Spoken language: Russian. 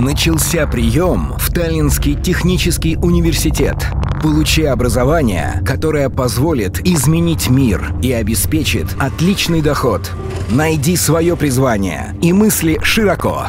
Начался прием в Таллинский технический университет. Получи образование, которое позволит изменить мир и обеспечит отличный доход. Найди свое призвание и мысли широко.